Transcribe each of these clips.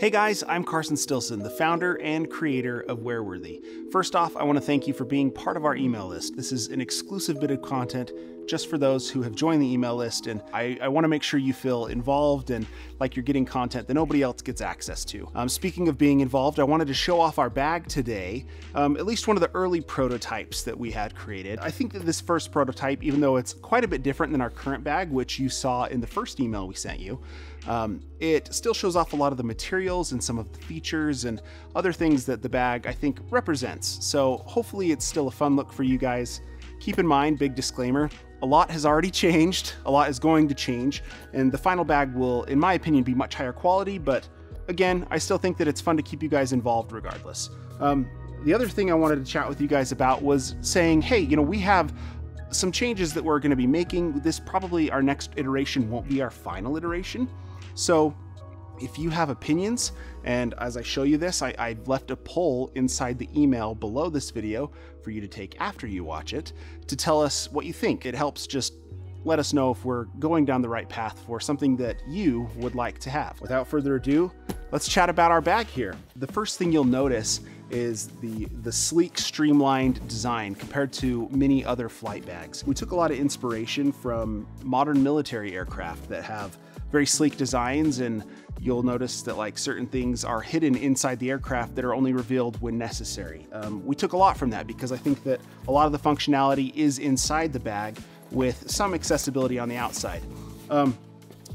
Hey guys, I'm Carson Stilson, the founder and creator of Wairworthy. First off, I want to thank you for being part of our email list. This is an exclusive bit of content just for those who have joined the email list, and I, I want to make sure you feel involved and like you're getting content that nobody else gets access to. Um, speaking of being involved, I wanted to show off our bag today, um, at least one of the early prototypes that we had created. I think that this first prototype, even though it's quite a bit different than our current bag, which you saw in the first email we sent you, um, it still shows off a lot of the materials and some of the features and other things that the bag I think represents. So hopefully it's still a fun look for you guys. Keep in mind, big disclaimer, a lot has already changed, a lot is going to change, and the final bag will, in my opinion, be much higher quality, but again, I still think that it's fun to keep you guys involved regardless. Um, the other thing I wanted to chat with you guys about was saying, hey, you know, we have some changes that we're going to be making. This probably our next iteration won't be our final iteration. So if you have opinions, and as I show you this, I, have left a poll inside the email below this video for you to take after you watch it to tell us what you think. It helps just let us know if we're going down the right path for something that you would like to have. Without further ado, let's chat about our bag here. The first thing you'll notice is the, the sleek, streamlined design compared to many other flight bags. We took a lot of inspiration from modern military aircraft that have very sleek designs and you'll notice that like certain things are hidden inside the aircraft that are only revealed when necessary. Um, we took a lot from that because I think that a lot of the functionality is inside the bag with some accessibility on the outside. Um,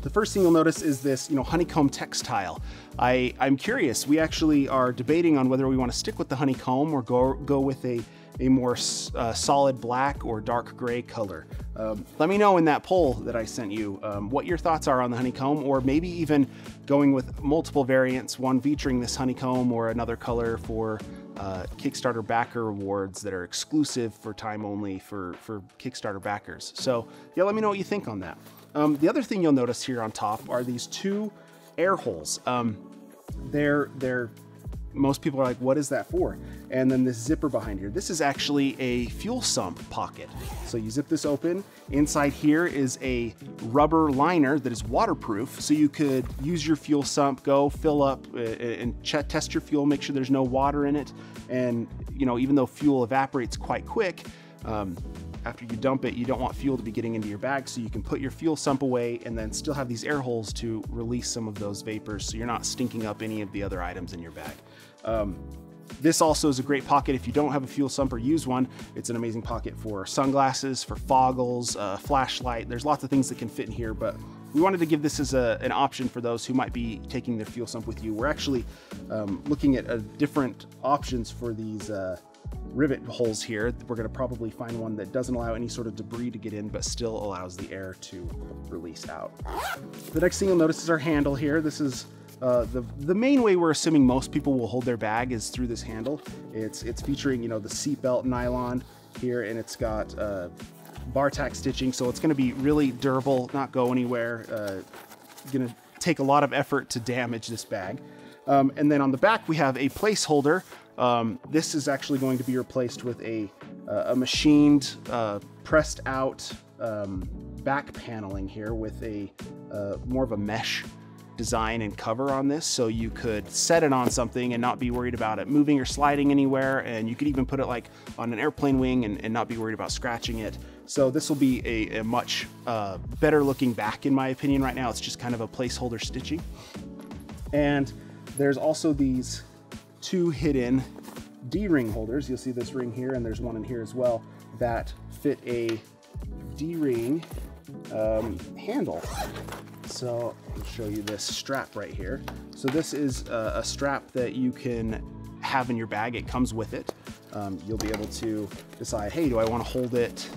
the first thing you'll notice is this, you know, honeycomb textile. I, I'm curious, we actually are debating on whether we want to stick with the honeycomb or go, go with a a more uh, solid black or dark gray color. Um, let me know in that poll that I sent you um, what your thoughts are on the honeycomb, or maybe even going with multiple variants, one featuring this honeycomb or another color for uh, Kickstarter backer awards that are exclusive for time only for, for Kickstarter backers. So yeah, let me know what you think on that. Um, the other thing you'll notice here on top are these two air holes. Um, they're, they're most people are like, what is that for? And then this zipper behind here. This is actually a fuel sump pocket. So you zip this open. Inside here is a rubber liner that is waterproof. So you could use your fuel sump, go fill up uh, and test your fuel, make sure there's no water in it. And you know, even though fuel evaporates quite quick, um, after you dump it, you don't want fuel to be getting into your bag, so you can put your fuel sump away and then still have these air holes to release some of those vapors so you're not stinking up any of the other items in your bag. Um, this also is a great pocket if you don't have a fuel sump or use one. It's an amazing pocket for sunglasses, for foggles, uh, flashlight. There's lots of things that can fit in here, but we wanted to give this as a, an option for those who might be taking their fuel sump with you. We're actually um, looking at uh, different options for these uh, rivet holes here. We're gonna probably find one that doesn't allow any sort of debris to get in, but still allows the air to release out. The next thing you'll notice is our handle here. This is uh, the, the main way we're assuming most people will hold their bag is through this handle. It's, it's featuring, you know, the seatbelt nylon here, and it's got uh, bar tack stitching, so it's gonna be really durable, not go anywhere. Uh, gonna take a lot of effort to damage this bag. Um, and then on the back, we have a placeholder. Um, this is actually going to be replaced with a, uh, a machined, uh, pressed out um, back paneling here with a uh, more of a mesh design and cover on this. So you could set it on something and not be worried about it moving or sliding anywhere. And you could even put it like on an airplane wing and, and not be worried about scratching it. So this will be a, a much uh, better looking back in my opinion right now. It's just kind of a placeholder stitching. And there's also these two hidden D-ring holders you'll see this ring here and there's one in here as well that fit a D-ring um, handle so I'll show you this strap right here. So this is a, a strap that you can have in your bag. It comes with it. Um, you'll be able to decide, hey, do I want to hold it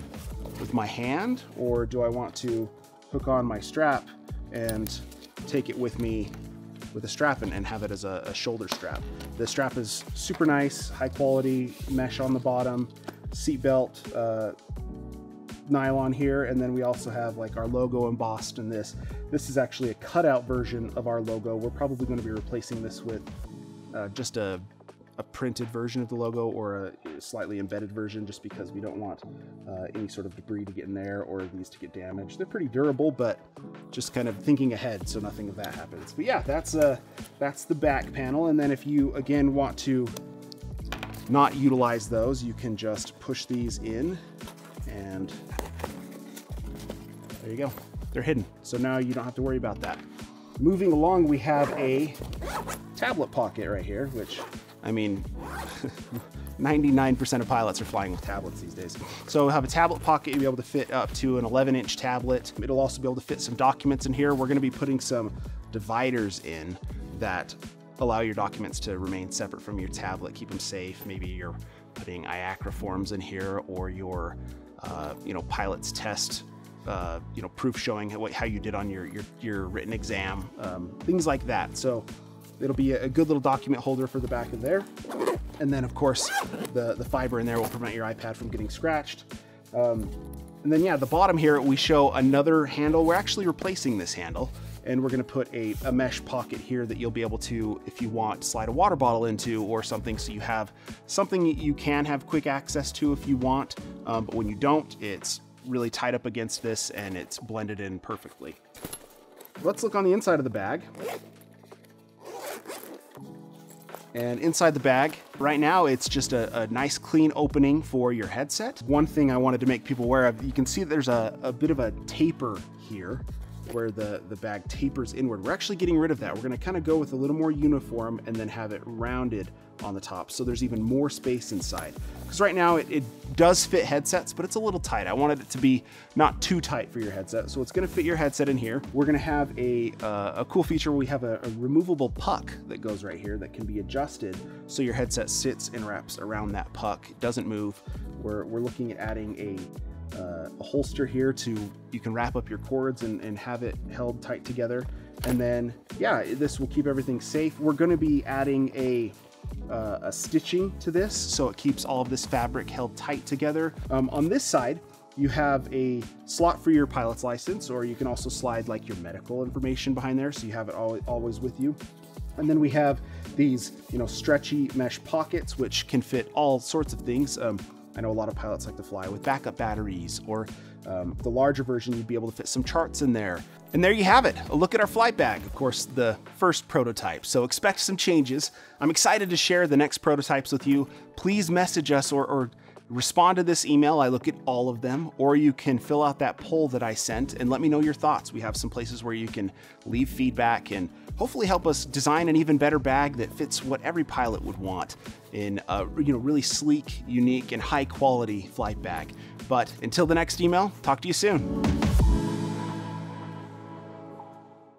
with my hand or do I want to hook on my strap and take it with me with a strap and, and have it as a, a, shoulder strap. The strap is super nice, high quality mesh on the bottom, seat belt, uh, nylon here, and then we also have like our logo embossed in this. This is actually a cutout version of our logo. We're probably going to be replacing this with uh, just a, a, printed version of the logo or a slightly embedded version just because we don't want uh, any sort of debris to get in there or these to get damaged. They're pretty durable, but just kind of thinking ahead so nothing of that happens. But yeah, that's uh, that's the back panel. And then if you, again, want to not utilize those, you can just push these in and there you go. They're hidden. So now you don't have to worry about that. Moving along, we have a tablet pocket right here, which, I mean, 99% of pilots are flying with tablets these days. So we'll have a tablet pocket, you'll be able to fit up to an 11 inch tablet. It'll also be able to fit some documents in here. We're gonna be putting some dividers in that allow your documents to remain separate from your tablet, keep them safe. Maybe you're putting IACRA forms in here or your, uh, you know, pilot's test uh, you know, proof showing how, how you did on your, your, your written exam, um, things like that. So it'll be a good little document holder for the back of there. And then of course, the, the fiber in there will prevent your iPad from getting scratched. Um, and then yeah, the bottom here, we show another handle. We're actually replacing this handle and we're gonna put a, a, mesh pocket here that you'll be able to, if you want, slide a water bottle into or something so you have something you can have quick access to if you want, um, but when you don't, it's really tied up against this and it's blended in perfectly. Let's look on the inside of the bag. And inside the bag, right now, it's just a, a, nice clean opening for your headset. One thing I wanted to make people aware of, you can see there's a, a bit of a taper here where the, the bag tapers inward. We're actually getting rid of that. We're gonna kind of go with a little more uniform and then have it rounded on the top so there's even more space inside. Because right now it, it, does fit headsets, but it's a little tight. I wanted it to be not too tight for your headset. So it's gonna fit your headset in here. We're gonna have a, uh, a cool feature where we have a, a removable puck that goes right here that can be adjusted so your headset sits and wraps around that puck. It doesn't move. We're, we're looking at adding a uh, a holster here to you can wrap up your cords and, and have it held tight together. And then yeah this will keep everything safe. We're going to be adding a uh, a stitching to this so it keeps all of this fabric held tight together. Um, on this side you have a slot for your pilot's license or you can also slide like your medical information behind there so you have it always with you. And then we have these you know stretchy mesh pockets which can fit all sorts of things. Um, I know a lot of pilots like to fly with backup batteries, or um, the larger version, you'd be able to fit some charts in there. And there you have it, a look at our flight bag, of course, the first prototype. So expect some changes. I'm excited to share the next prototypes with you. Please message us or, or respond to this email. I look at all of them, or you can fill out that poll that I sent and let me know your thoughts. We have some places where you can leave feedback and hopefully help us design an even better bag that fits what every pilot would want in a you know really sleek, unique, and high quality flight bag. But until the next email, talk to you soon.